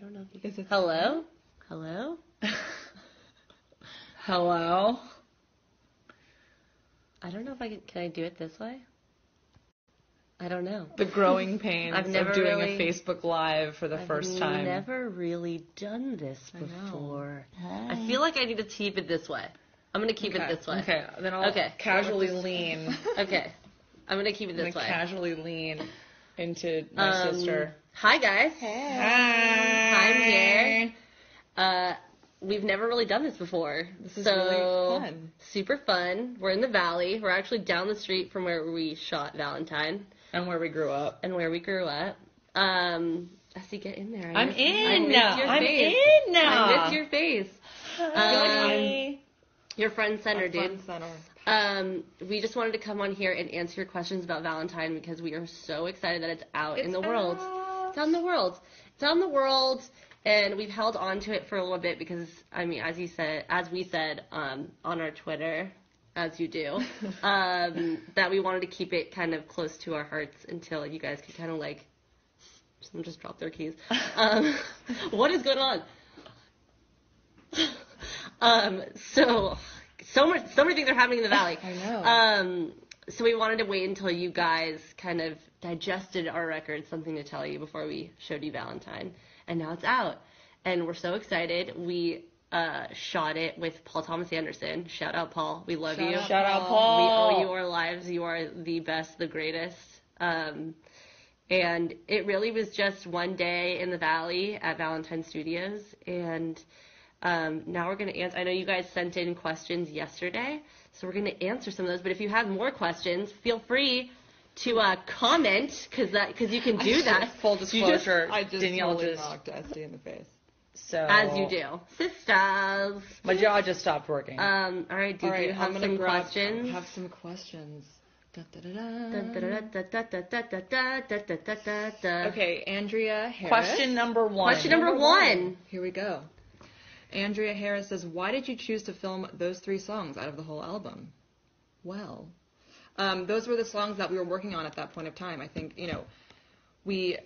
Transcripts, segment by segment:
don't know if you Is it Hello? Hello? Hello. I don't know if I can. Can I do it this way? I don't know. The growing pains I've never of doing really- a Facebook Live for the 1st I've time. never really done this before. I feel like I need to keep it this way. I'm gonna keep it this way. Okay, then I'll Okay. casually lean. Okay. I'm gonna keep it I'm this gonna way. casually lean into my Um, sister. Hi guys. Hey. Hi. I'm here. Uh, we've never really done this before. This is so really fun. super fun. We're in the valley. We're actually down the street from where we shot Valentine And where we grew up. and where we grew up. Um, Essie, get in there. I I'm in. I miss your I'm face. in now. I miss your face. Hi. Your friend center, dude. Front center. Um, we just wanted to come on here and answer your questions about Valentine because we are so excited that it's out in the world. out. It's out in the world. It's out in the world, and we've held on to it for a little bit because I mean, as you said, as we said um, on our Twitter, as you do, um, that we wanted to keep it kind of close to our hearts until you guys could kind of like. Someone just dropped their keys. Um, what is going on? um, so, so much, so many things are happening in the valley. I know. Um, so we wanted to wait until you guys kind of digested our record, something to tell you before we showed you Valentine, and now it's out, and we're so excited. We uh, shot it with Paul Thomas Anderson. Shout out, Paul. We love Shout you. out, Shout out, Paul. We owe you our lives. You are the best, the greatest. Um, and it really was just one day in the valley at Valentine Studios, and um, now we're going to answer. I know you guys sent in questions yesterday, so we're going to answer some of those. But if you have more questions, feel free to uh, comment because because you can do I that. Full disclosure, just, I just Danielle totally just knocked Este in the face. So as you do, sisters. My jaw just stopped working. Um. All right. Do all right, you have some grab, questions? Have some questions. Okay, Andrea Harris. Question number one. Question number one. Here we go. Andrea Harris says, "Why did you choose to film those three songs out of the whole album?" Well, um, those were the songs that we were working on at that point of time. I think you know, we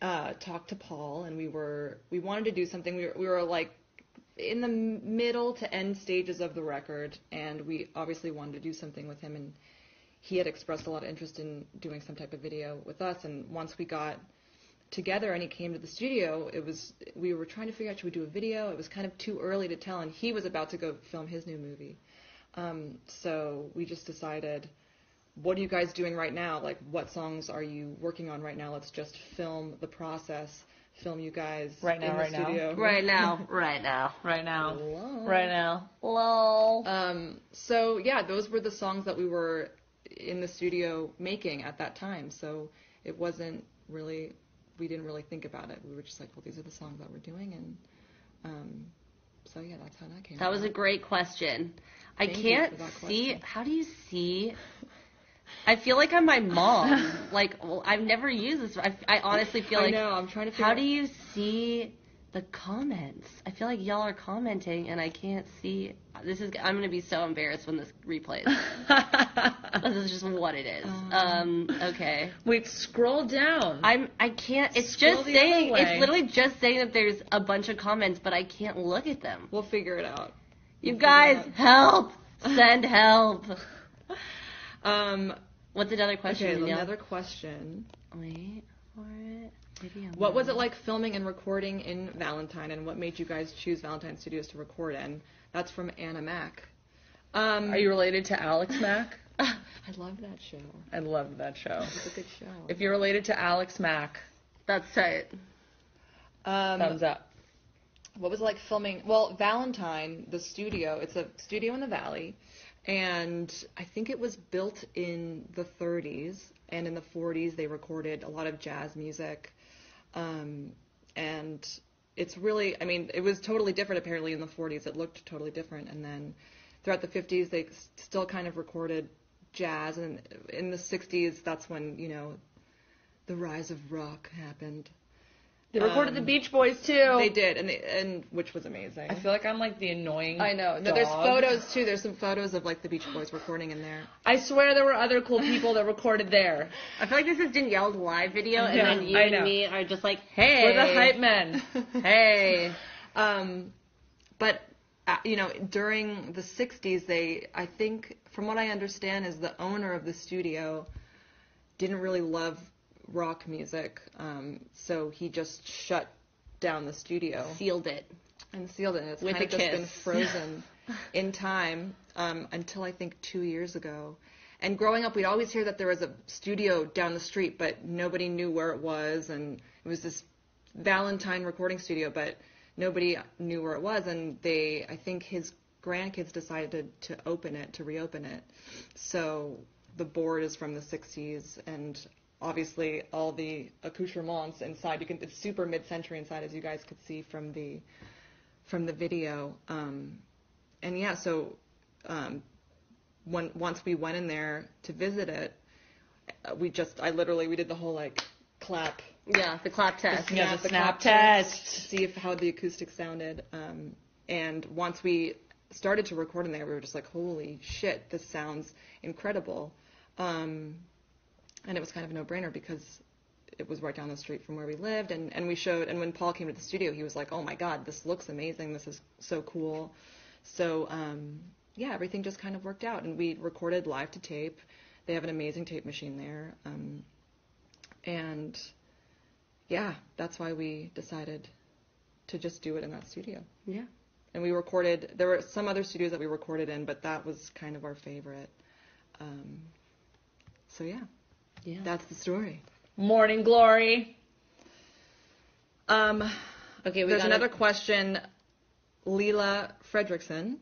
uh, talked to Paul, and we were we wanted to do something. We were, we were like in the middle to end stages of the record, and we obviously wanted to do something with him. And he had expressed a lot of interest in doing some type of video with us. And once we got together and he came to the studio, it was we were trying to figure out should we do a video. It was kind of too early to tell, and he was about to go film his new movie. Um, so we just decided, what are you guys doing right now? Like, what songs are you working on right now? Let's just film the process, film you guys Right now, in the right now? Right now, right now. right now. Hello. Right now. Lol. Um, so yeah, those were the songs that we were in the studio making at that time. So it wasn't really, we didn't really think about it. We were just like, well, these are the songs that we're doing, and um, so yeah, that's how that came. That was a great question. I Thank you can't that see. How do you see? I feel like I'm my mom. like, well, I've never used this. I, I honestly feel I like. know. I'm trying to. Figure How out- do you see the comments? I feel like y'all are commenting, and I can't see. This is. I'm gonna be so embarrassed when this replays. this is just what it is. Um. Okay. Wait, scroll down. I'm. I can't. It's Scroll just saying. It's literally just saying that there's a bunch of comments, but I can't look at them. We'll figure it out. You We'll guys, help! Send help. Um. What's another question? Okay. Another question. Wait for it. Maybe I'm What was it like filming and recording in Valentine, and what made you guys choose Valentine Studios to record in? That's from Anna Mack. Um, Are you related to Alex Mack? I love that show. I love that show. It's a good show. If you're related to Alex Mack, That's tight. um, thumbs up. what was it like filming? Well, Valentine, the studio, it's a studio in the valley, and I think it was built in the 30s, and in the 40s they recorded a lot of jazz music, um, and it's really, I mean, it was totally different apparently in the 40s. It looked totally different, and then throughout the 50s they still kind of recorded jazz, and in the 60s that's when you know the rise of rock happened. They recorded the Um, Beach Boys too. They did, and they, and which was amazing. I feel like I'm like the annoying. I know. No, there's dog. photos too. There's some photos of like the Beach Boys recording in there. I swear there were other cool people that recorded there. I feel like this is Danielle's live video, and Yeah, then you I and know. me are just like, hey, We're the hype men. Hey, Um, but uh, you know, during the '60s, they, I think, from what I understand, is the owner of the studio didn't really love rock music, um, so he just shut down the studio sealed it. and sealed it. And it's With kind of just been frozen in time um, until I think two years ago. And growing up, we'd always hear that there was a studio down the street, but nobody knew where it was, and it was this Valentine recording studio, but nobody knew where it was. And they, I think, his grandkids decided to open it, to reopen it. So the board is from the 60s, and obviously all the accoutrements inside. You can, it's super mid-century inside, as you guys could see from the from the video. Um, and yeah, so um, when once we went in there to visit it, uh, we just I literally we did the whole like clap Yeah, the clap test. Yeah, the snap clap test. to see if how the acoustics sounded. Um, and once we started to record in there, we were just like, holy shit, this sounds incredible. Um, and it was kind of a no-brainer because it was right down the street from where we lived. And, and we showed, and when Paul came to the studio, he was like, oh my God, this looks amazing. This is so cool. So, um, yeah, everything just kind of worked out. And we recorded live to tape. They have an amazing tape machine there. Um, and yeah, that's why we decided to just do it in that studio. Yeah. And we recorded, there were some other studios that we recorded in, but that was kind of our favorite. Um, so yeah, Yeah. that's the story. Morning Glory. Um, okay, we there's got another question. Leela Fredrickson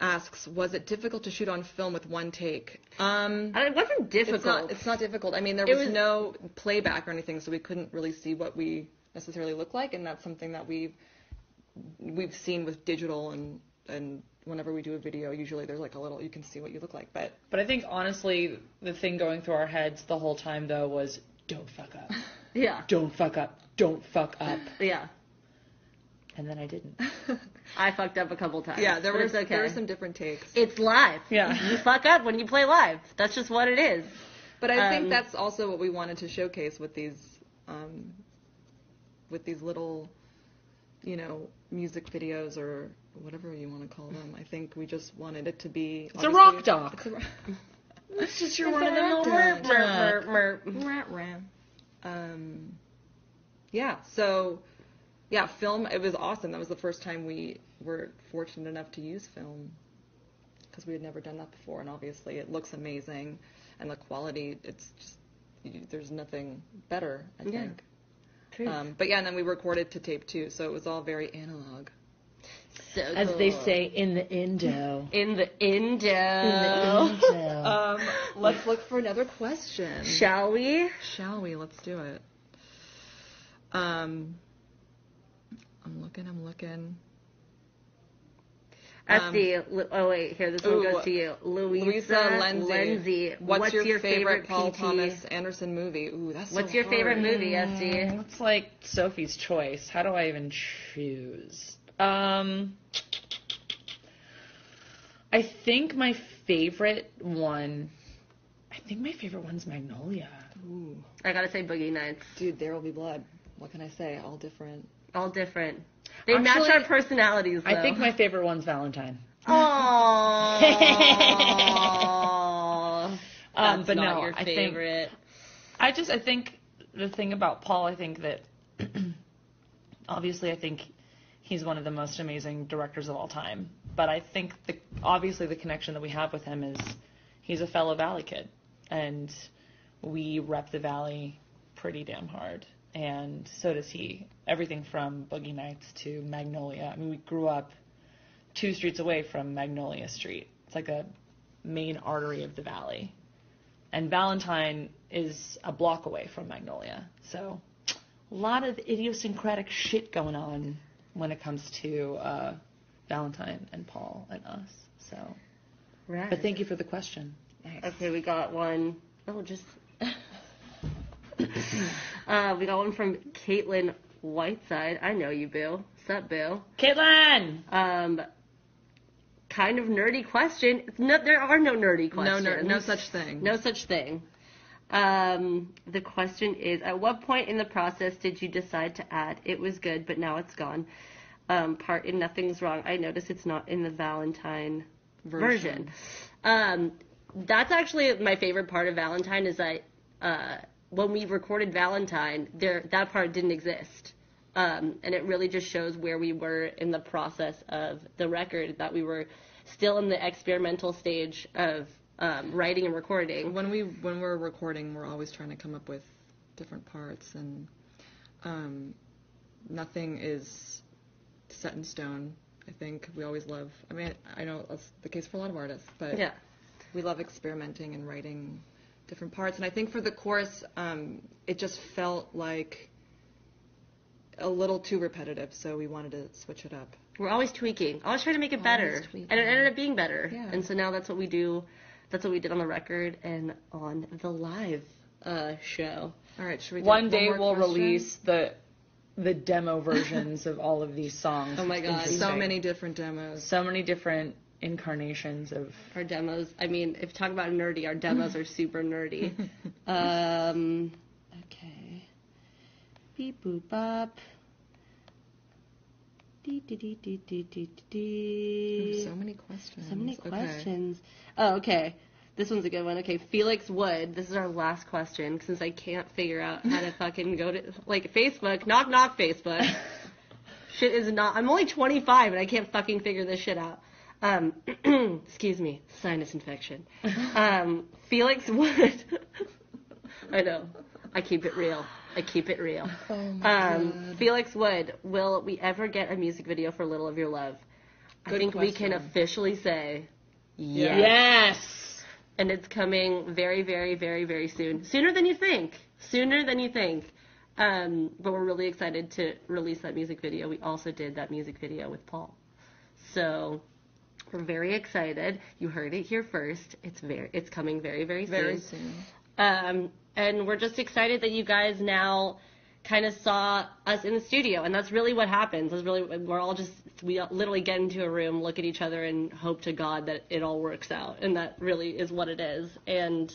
asks, was it difficult to shoot on film with one take? Um, It wasn't difficult. It's not, it's not difficult. I mean, there was, was- no playback or anything, so we couldn't really see what we necessarily look like, and that's something that we've we've seen with digital and and whenever we do a video, usually there's like a little you can see what you look like, but But I think honestly, the thing going through our heads the whole time though was, don't fuck up, yeah. don't fuck up, don't fuck up, Yeah. and then I didn't. I fucked up a couple times. yeah, there but was okay. there were some different takes. It's live. Yeah. You fuck up when you play live. That's just what it is. But I Um, think that's also what we wanted to showcase with these, um, with these little, you know, music videos or whatever you want to call them. I think we just wanted it to be. It's a rock doc. It's a rock. It's just your one of them little Mer, mer, mer. Rat ram. Um, yeah. So, yeah, film. It was awesome. That was the first time we were fortunate enough to use film because we had never done that before, and obviously it looks amazing, and the quality. It's just you, there's nothing better. I Yeah. think. True. Um, but yeah, and then we recorded to tape too, so it was all very analog. So As they say in the Indo. in the Indo. In the Indo. Um, let's look for another question. Shall we? Shall we? Let's do it. Um, I'm looking. I'm looking. Um, Este. Lu- oh wait, here this one ooh, goes to you, Louisa, Louisa Lenzi. Lenzi. What's, your, favorite, Paul PT? Thomas Anderson movie? Ooh, that's What's so your favorite movie, Este? It's like Sophie's choice. How do I even choose? Um, I think my favorite one. I think my favorite one's Magnolia. Ooh, I gotta say Boogie Nights. dude, there will be blood. What can I say? All different. All different. They match our personalities. Though. I think my favorite one's Valentine. Aww. Um, That's but not no, your I think favorite. I just I think the thing about Paul, I think that obviously I think he's one of the most amazing directors of all time. But I think the obviously the connection that we have with him is he's a fellow Valley kid, and we rep the Valley pretty damn hard, and so does he. Everything from Boogie Nights to Magnolia. I mean, we grew up two streets away from Magnolia Street. It's like a main artery of the Valley and Valentine is a block away from Magnolia. So a lot of idiosyncratic shit going on when it comes to uh, Valentine and Paul and us. So, Right. but thank you for the question. Okay, we got one. Oh, just. Uh, we got one from Caitlin Whiteside. I know you, Boo. Sup, Bill? Caitlin! Um, kind of nerdy question. No, there are no nerdy questions. No, no, no such thing. No such thing. Um, the question is, at what point in the process did you decide to add "It was good, but now it's gone"? Um, part in "Nothing's Wrong." I notice it's not in the Valentine version. Um, that's actually my favorite part of Valentine is that uh, when we recorded Valentine, there that part didn't exist. Um, and it really just shows where we were in the process of the record, that we were still in the experimental stage of um, writing and recording. when we when we're recording, we're always trying to come up with different parts, and um, nothing is set in stone. I think we always love. I mean, I know that's the case for a lot of artists, but Yeah. we love experimenting and writing different parts. And I think for the chorus, um, it just felt like a little too repetitive, so we wanted to switch it up. We're always tweaking, always trying to make it better, tweaking. and it ended up being better. Yeah. And so now that's what we do. That's what we did on the record and on the live uh, show. All right, should we? One take day we'll question? release the the demo versions of all of these songs. Oh my God, so many different demos. so many different incarnations of Our demos. I mean, if you talk about nerdy, our demos are super nerdy. um, okay. Beep boop bop. Dee, dee, dee, dee, dee, dee, dee, so many questions. So many Okay. Oh, okay. This one's a good one. Okay, Felix Wood. This is our last question since I can't figure out how to fucking go to like Facebook. Knock knock Facebook. shit is not. I'm only 25 and I can't fucking figure this shit out. Um, excuse me, sinus infection. Um, Felix Wood. I know. I keep it real. I keep it real. Oh um, Felix Wood, will we ever get a music video for Little of Your Love? I Good think we can officially say yes. Yes. And it's coming very, very, very, very soon. Sooner than you think. Sooner than you think. Um, but we're really excited to release that music video. We also did that music video with Paul. So we're very excited. You heard it here first. It's very it's coming very, very soon. Very soon. Um, and we're just excited that you guys now kind of saw us in the studio, and that's really what happens. Is really we're all just we literally get into a room, look at each other, and hope to God that it all works out, and that really is what it is. And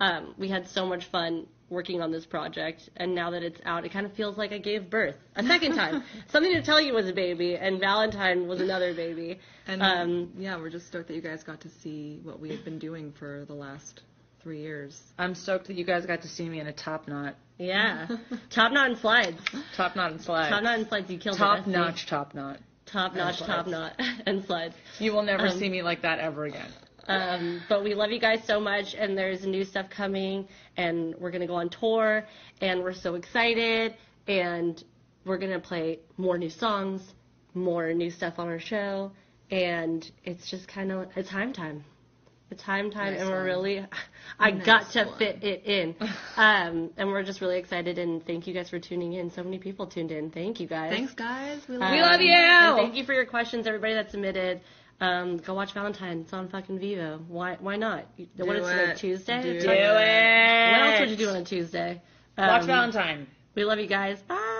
um, we had so much fun working on this project, and now that it's out, it kind of feels like I gave birth a second time. Something to tell you was a baby, and Valentine was another baby. And Um, yeah, we're just stoked that you guys got to see what we have been doing for the last three years. I'm stoked that you guys got to see me in a top knot. Yeah, top knot and slides. Top knot and slides. Top knot and slides. You killed it. Top notch top knot. top notch, top knot, and slides. You will never Um, see me like that ever again. Um, but we love you guys so much, and there's new stuff coming, and we're gonna go on tour, and we're so excited, and we're gonna play more new songs, more new stuff on our show, and it's just kind of it's time time. It's time time, Nice and we're one. really, I got to one. fit it in, um, and we're just really excited, and thank you guys for tuning in. So many people tuned in. Thank you guys. Thanks, guys. We Um, love We love you! and thank you for your questions, everybody that submitted. Um, go watch Valentine. It's on fucking Vevo. Why? Why not? You- Do what is it. it? Tuesday. Do Do it. it. What else would you do on a Tuesday? Watch Um, Valentine. We love you guys. Bye.